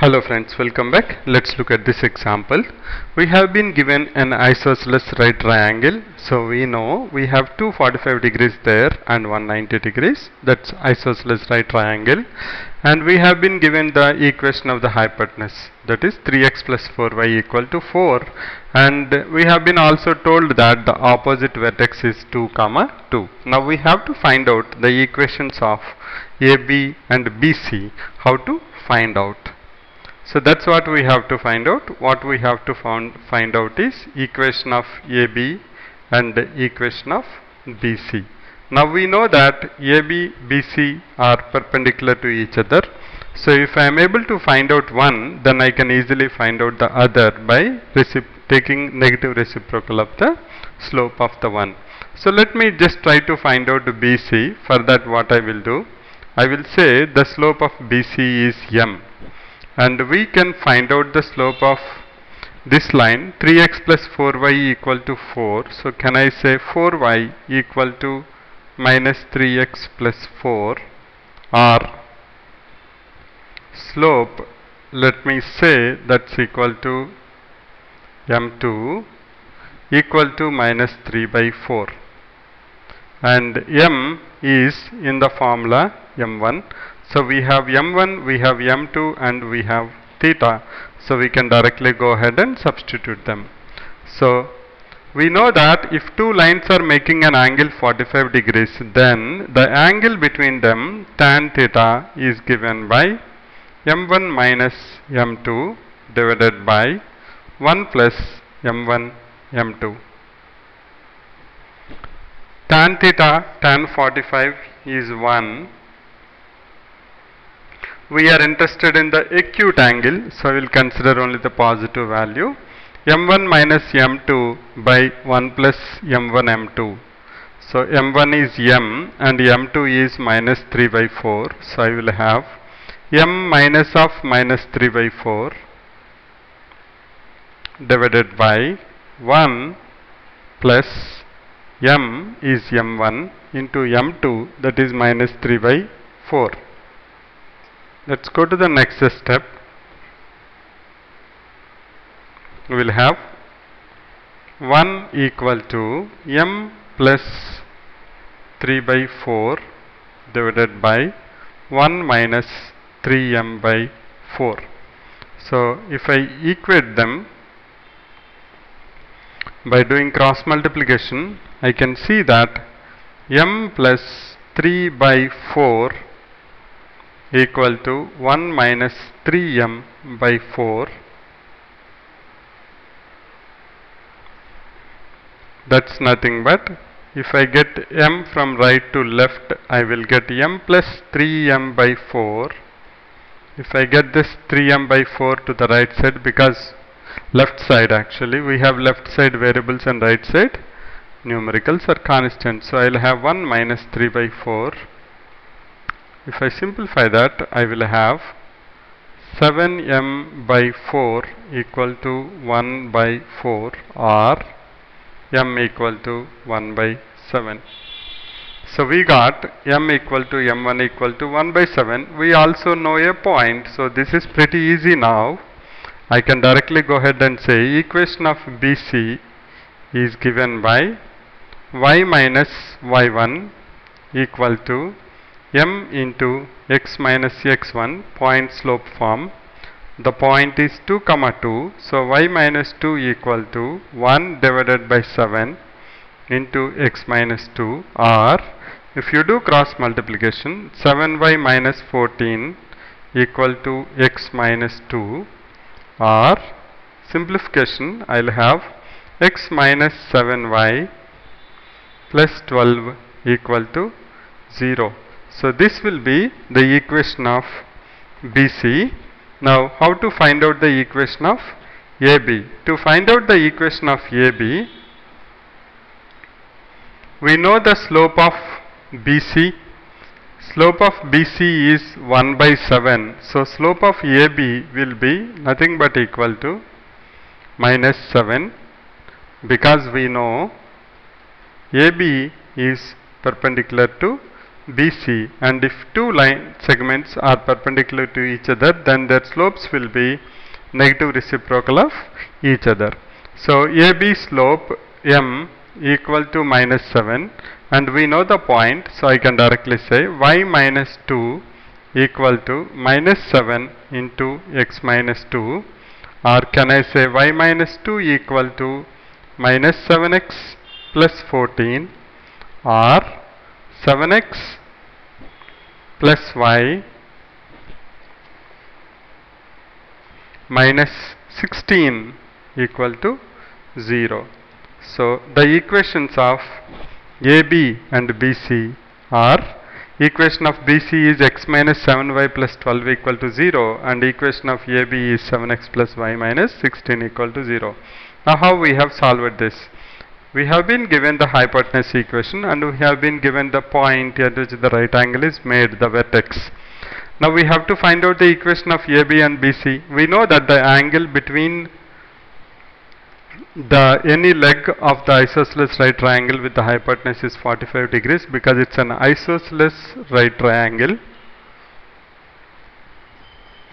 Hello friends, welcome back. Let's look at this example. We have been given an isosceles right triangle. So we know we have two 45 degrees there and 190 degrees. That's isosceles right triangle. And we have been given the equation of the hypotenuse. That is 3x plus 4y equal to 4. And we have been also told that the opposite vertex is 2 comma 2. Now we have to find out the equations of AB and BC. How to find out? So that's what we have to find out. What we have to found, find out is equation of AB and equation of BC. Now we know that AB, BC are perpendicular to each other. So if I am able to find out one, then I can easily find out the other by taking negative reciprocal of the slope of the one. So let me just try to find out BC. For that what I will do? I will say the slope of BC is m and we can find out the slope of this line. 3x plus 4y equal to 4 so can I say 4y equal to minus 3x plus 4 or slope let me say that's equal to m2 equal to minus 3 by 4 and m is in the formula m1 so we have m1, we have m2 and we have theta. So we can directly go ahead and substitute them. So we know that if two lines are making an angle 45 degrees then the angle between them tan theta is given by m1 minus m2 divided by 1 plus m1 m2. Tan theta tan 45 is 1 we are interested in the acute angle so we will consider only the positive value. M1 minus m2 by 1 plus m1 m2 so m1 is m and m2 is minus 3 by 4 so I will have m minus of minus 3 by 4 divided by 1 plus m is m1 into m2 that is minus 3 by 4 Let's go to the next step. We will have 1 equal to m plus 3 by 4 divided by 1 minus 3m by 4. So if I equate them by doing cross multiplication I can see that m plus 3 by 4 equal to 1 minus 3m by 4 that's nothing but if I get m from right to left I will get m plus 3m by 4 if I get this 3m by 4 to the right side because left side actually we have left side variables and right side numericals are constant. So I'll have 1 minus 3 by 4 if I simplify that, I will have 7m by 4 equal to 1 by 4 or m equal to 1 by 7. So we got m equal to m1 equal to 1 by 7. We also know a point. So this is pretty easy now. I can directly go ahead and say equation of BC is given by y minus y1 equal to m into x minus x1 point slope form. The point is 2 comma 2 so y minus 2 equal to 1 divided by 7 into x minus 2 or if you do cross multiplication 7y minus 14 equal to x minus 2 or simplification I will have x minus 7y plus 12 equal to 0 so this will be the equation of BC. Now how to find out the equation of AB? To find out the equation of AB, we know the slope of BC. Slope of BC is 1 by 7. So slope of AB will be nothing but equal to minus 7 because we know AB is perpendicular to BC and if two line segments are perpendicular to each other then their slopes will be negative reciprocal of each other. So AB slope M equal to minus 7 and we know the point so I can directly say y minus 2 equal to minus 7 into x minus 2 or can I say y minus 2 equal to minus 7x plus 14 or 7x plus y minus 16 equal to 0. So the equations of AB and BC are equation of BC is x minus 7y plus 12 equal to 0 and equation of AB is 7x plus y minus 16 equal to 0. Now how we have solved this? We have been given the hypotenuse equation and we have been given the point at which the right angle is made, the vertex. Now we have to find out the equation of AB and BC. We know that the angle between the any leg of the isosceles right triangle with the hypotenuse is 45 degrees because it's an isosceles right triangle.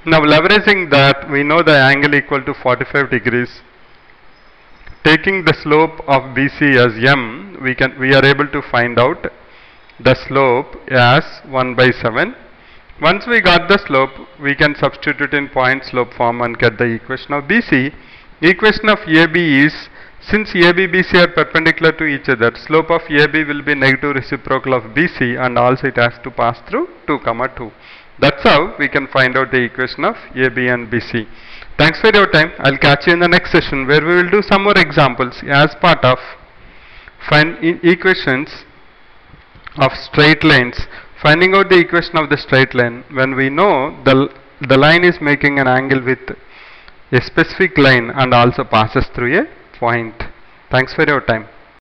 Now leveraging that we know the angle equal to 45 degrees taking the slope of BC as m we can we are able to find out the slope as 1 by 7 once we got the slope, we can substitute in point slope form and get the equation of BC. Equation of AB is, since AB BC are perpendicular to each other, slope of AB will be negative reciprocal of BC and also it has to pass through 2 comma 2. That's how we can find out the equation of AB and BC. Thanks for your time. I'll catch you in the next session where we will do some more examples as part of find equations of straight lines. Finding out the equation of the straight line when we know the the line is making an angle with a specific line and also passes through a point. Thanks for your time